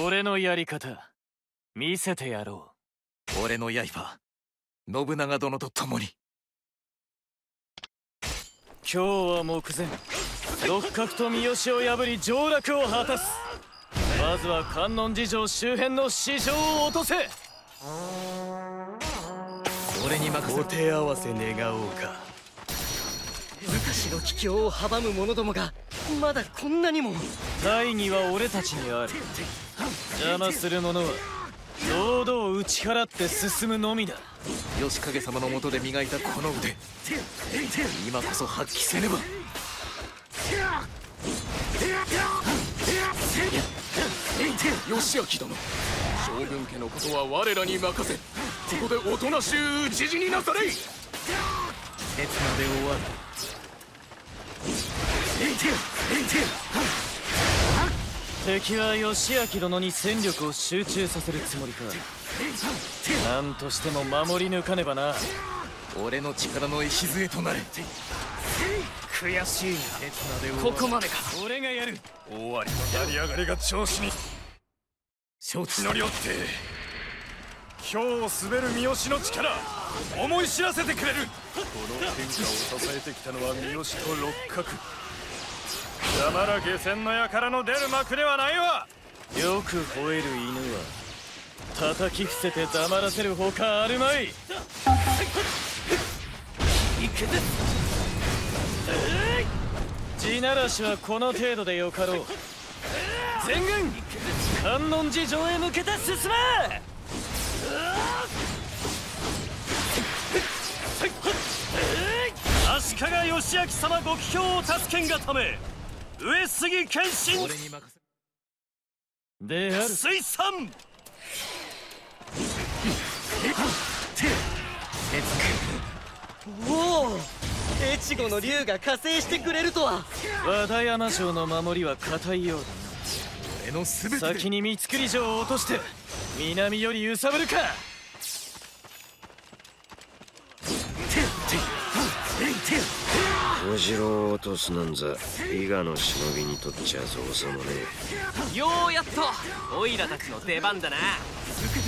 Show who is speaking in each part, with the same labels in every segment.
Speaker 1: 俺のやり方。見せてやろ
Speaker 2: う。俺の刃。信長殿と共に。
Speaker 1: 今日は目前。六角と三好を破り上洛を果たす。まずは観音寺城周辺の市場を落とせ。
Speaker 2: 俺に任せ。
Speaker 1: お手合わせ願おうか。
Speaker 3: 昔の帰郷を阻む者どもがまだこんなにも。
Speaker 1: 大義は俺たちにある邪魔する者は堂々打ち払って進むのみだ。
Speaker 2: 義景様のもとで磨いたこの腕。今こそ発揮せねば。義明殿。将軍家のことは我らに任せ。ここでおとなしゅう討ち死になされ。い
Speaker 1: 鉄まで終わる敵は義明殿に戦力を集中させるつもりか。何としても守り抜かねばな。
Speaker 2: 俺の力の礎となれ。
Speaker 1: 悔しい
Speaker 3: なここまでか。
Speaker 1: 俺がやる。
Speaker 4: 大割の成り上がりが調子に。
Speaker 2: 承知
Speaker 4: のりおって今日を滑る三好の力思い知らせてくれる。この天下を支えてきたのは三好と六角邪魔ら下船の矢からの出る幕ではないわ。
Speaker 1: よく吠える犬は叩き伏せて黙らせるほかあるまい。行くぜ地ならしはこの程度でよかろう。全軍観音寺城へ向けて進め。足利義明様ご帰郷を助けんがため。上杉謙信。である。
Speaker 4: 水産。
Speaker 3: おお越後の竜が加勢してくれるとは。
Speaker 1: 和田山城の守りは固いようだな。
Speaker 2: 俺の全て
Speaker 1: 先に三造城を落として南より揺さぶるか
Speaker 5: 小次郎を落とすなんざ。伊賀の忍びにとっちゃ造作もね
Speaker 3: ようやっとオイラたちの出番だな。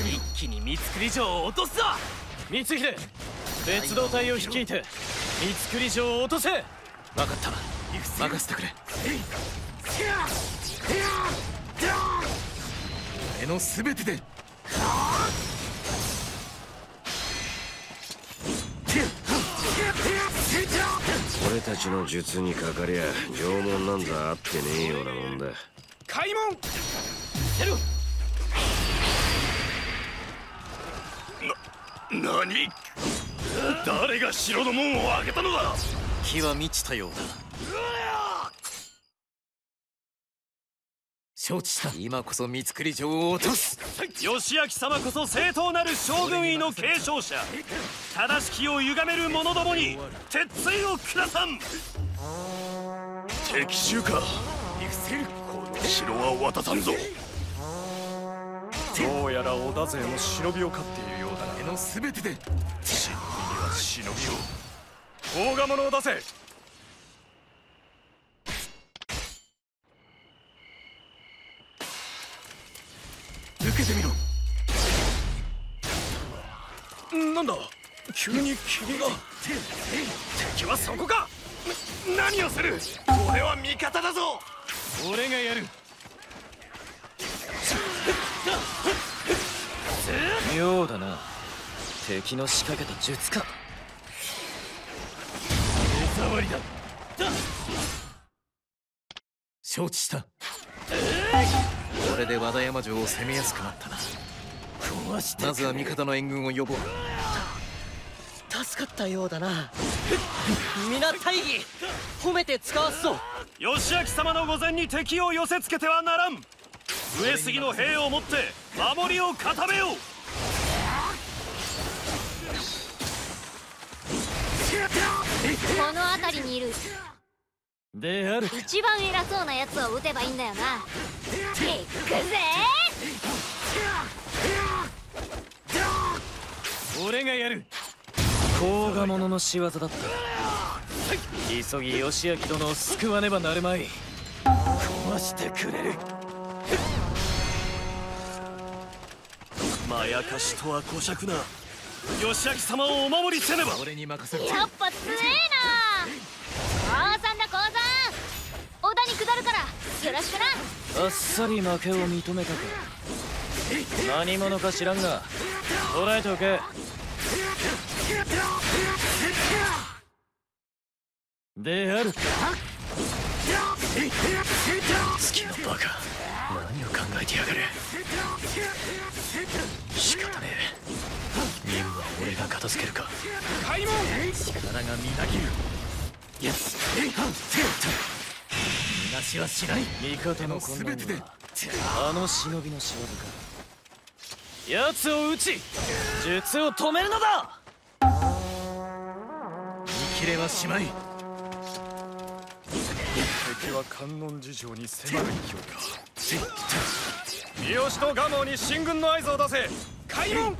Speaker 3: 一気に三造城を落とすぞ。
Speaker 1: 光秀別動隊を率いて三造城を落とせ。
Speaker 2: 分かった。任せてくれ。俺の全てで
Speaker 5: 俺たちの術にかかりゃ縄文なんざあってねえようなもんだ。
Speaker 4: 開門！
Speaker 1: せろ
Speaker 4: な何誰が城の門を開けたのだ？
Speaker 2: 気は満ちたようだ承知した。今こそ三造城を落とす。
Speaker 1: 義明様こそ正当なる将軍位の継承者。正しきを歪める者どもに鉄槌を下さん。
Speaker 4: 敵襲か。この城は渡さんぞ。どうやら織田勢も忍びを飼っているようだな。
Speaker 2: 俺の全てで。
Speaker 4: 忍びには忍びを。大賀者を出せ
Speaker 2: てみろ。
Speaker 4: なんだ？急に霧が。敵はそこか。何をする？俺は味方だぞ。
Speaker 1: 俺がやる。妙だな。敵の仕掛けた術か。手触りだ。
Speaker 2: 承知した。これで和田山城を攻めやすくなったな。
Speaker 1: 壊して
Speaker 2: まずは味方の援軍を呼ぼう。
Speaker 3: 助かったようだな。皆大義褒めて使わすぞ。
Speaker 1: 義明様の御前に敵を寄せつけてはならん。上杉の兵をもって守りを固めよう。
Speaker 6: この辺りにいる。
Speaker 1: である
Speaker 6: 一番偉そうなやつを撃てばいいんだよな
Speaker 1: 俺がやる。甲賀者の仕業だった。急ぎ義明殿を救わねばなるまい。壊してくれる。まやかしとは小尺な。義明様をお守りせねば。
Speaker 2: 俺に任せろ。
Speaker 6: やっぱ強えな。降参だ降参織田に下るからよろしくな
Speaker 1: あっさり負けを認めたか。何者か知らんが捉えておけ。であるか。月のバカ。何を考えてやがる。仕方ねえ。任務は俺が片付けるか。
Speaker 2: 開門。
Speaker 1: 力がみなぎる。いや逃がしはしない。味方の
Speaker 2: 全てで。
Speaker 1: はあの忍びの仕業か。奴を撃ち術を止めるのだ。見切れはしまい。
Speaker 4: 敵は観音寺城に迫る勢いか三好と蒲生に進軍の合図を出せ。開門。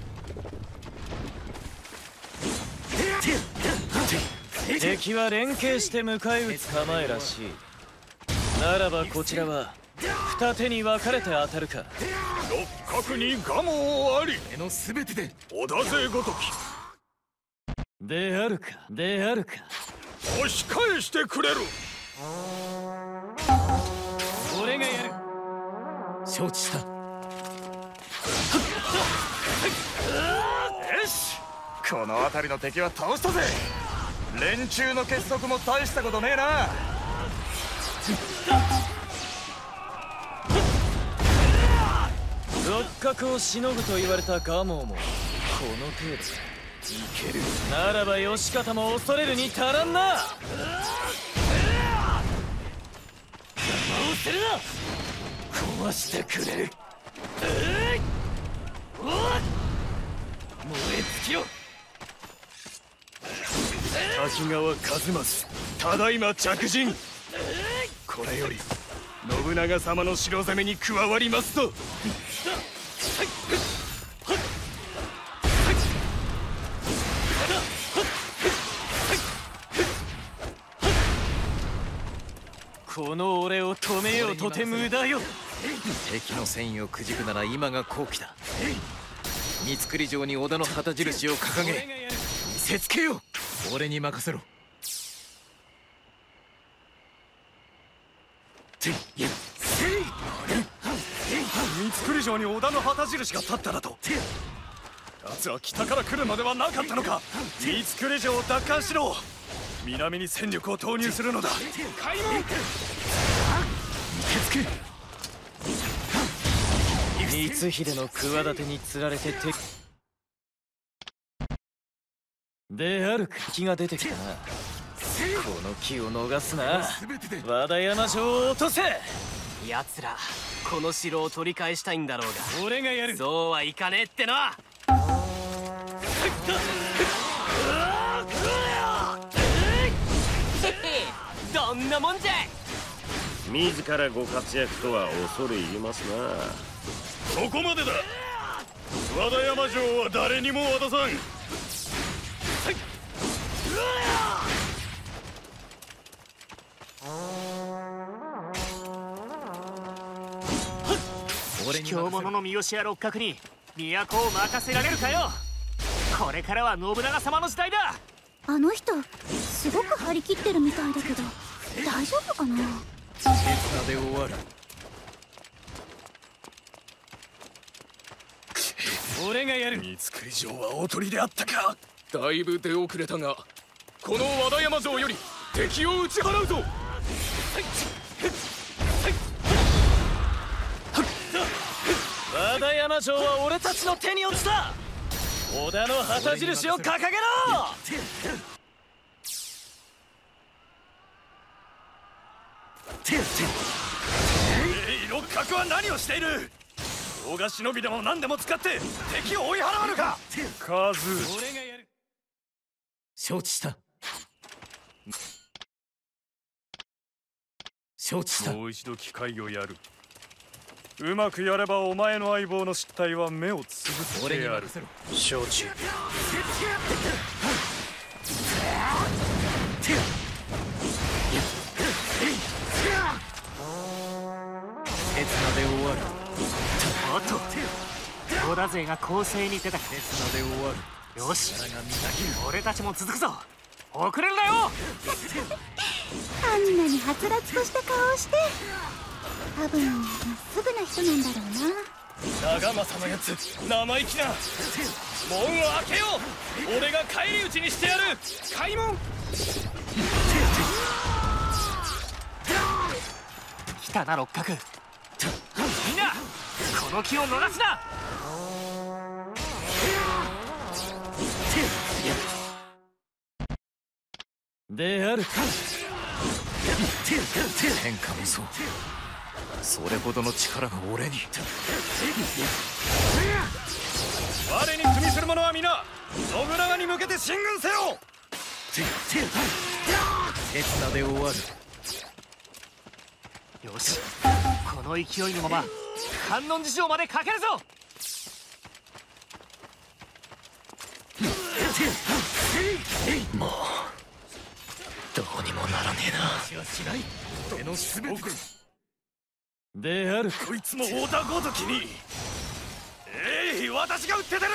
Speaker 1: 敵は連携して迎え撃つ構えらしいならばこちらは二手に分かれて当たるか。
Speaker 4: 六角に蒲生あり。
Speaker 2: 俺の全てで
Speaker 4: 織田勢ごとき。
Speaker 1: であるかであるか。
Speaker 4: 押し返してくれる。
Speaker 1: 俺がやる。承知した。
Speaker 4: よし。この辺りの敵は倒したぜ。連中の結束も大したことねえな
Speaker 1: 六角をしのぐと言われた蒲生もこの程度。いける。ならば義方も恐れるに足らんな。邪魔をするな。壊してくれる。燃え尽きろ。
Speaker 4: 滝川一益ただいま着陣。これより信長様の城攻めに加わりますと。
Speaker 1: この俺を止めようとて無駄よ。
Speaker 2: 敵の戦意をくじくなら今が好機だ。三造城に織田の旗印を掲げ見せつけよう。俺に任せろ
Speaker 4: 三造城に織田の旗印が立っただと。奴は北から来るのではなかったのか。三造城を奪還しろ。南に戦力を投入するのだ。開門。
Speaker 1: 光秀の企てにつられて敵。であるか。気が出てきたなこの気を逃すな。
Speaker 2: 全てで。
Speaker 1: 和田山城を落とせ。
Speaker 3: 奴らこの城を取り返したいんだろう
Speaker 1: 俺がやる。
Speaker 3: がそうはいかねえってなどんなもんじゃい。
Speaker 5: 自らご活躍とは恐れ入りますな。
Speaker 4: そこまでだ。和田山城は誰にも渡さん
Speaker 2: 俺に
Speaker 3: 卑怯者の三好や六角に都を任せられるかよ。これからは信長様の時代だ。
Speaker 7: あの人すごく張り切ってるみたいだけど大丈夫かな？
Speaker 2: 手綱で終わる。
Speaker 1: 俺がやる。
Speaker 4: 三造城はおとりであったか。
Speaker 2: だいぶ出遅れたがこの和田山城より敵を打ち払うぞ。
Speaker 1: 和田山城は俺たちの手に落ちた織田の旗印を掲げろ
Speaker 4: えい六角は何をしている大賀忍びでも何でも使って敵を追い払うのか数
Speaker 1: 俺がやる
Speaker 2: 承知した承知した
Speaker 4: もう一度機会をやるうまくやればお前の相棒の失態は目をつぶっ
Speaker 2: 俺
Speaker 4: てやる
Speaker 2: に任せ。ろ
Speaker 1: 承知
Speaker 2: 手綱で終わる
Speaker 3: おっと織
Speaker 8: 田勢が攻勢に出たですので終わるよし俺たちも続くぞ遅れるなよ
Speaker 7: あんなにはつらつとした顔をして多分まっすぐな人なんだろうな。
Speaker 1: 長政のやつ生意気な。門を開けよ。う俺が返り討ちにしてやる。開門。
Speaker 8: 来たな六角。みんなこの気を逃すな。
Speaker 1: であるか。
Speaker 2: 天下無双それほどの力が俺に。
Speaker 4: 我に組みする者は皆信長に向けて進軍せよ。
Speaker 8: 刹那で終わる。よし。この勢いのまま観音寺城まで駆けるぞ。
Speaker 2: どうにもならねえな
Speaker 1: である
Speaker 4: こいつも織田ごときに。えい私が撃って出る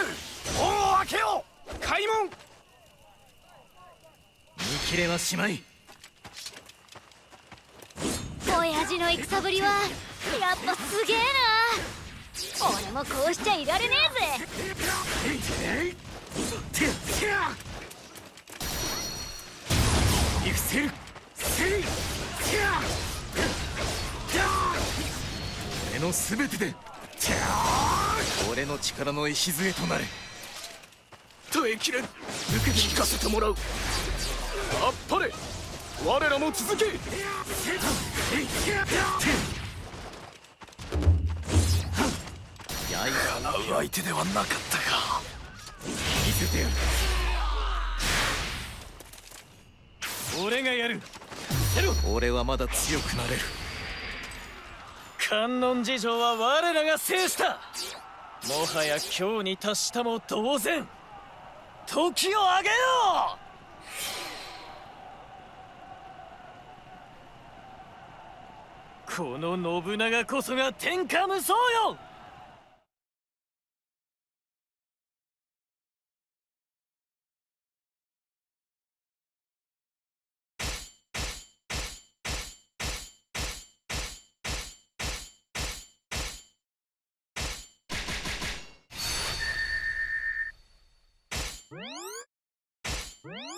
Speaker 4: 門を開けよう。開門。
Speaker 1: 見切れはしまい。
Speaker 6: 親父の戦ぶりはやっぱすげえな。俺もこうしちゃいられねえぜ。
Speaker 2: 見伏せる俺の全てで俺の力の礎となれ。耐えきれん聞かせてもらう。あっぱれ。我らも続け。
Speaker 4: 叶う相手ではなかった。か
Speaker 2: 見せてやる
Speaker 1: 俺がやる
Speaker 2: 俺はまだ強くなれる
Speaker 1: 観音寺城は我らが制した。もはや今日に達したも同然。時をあげよう。この信長こそが天下無双よ。
Speaker 6: うん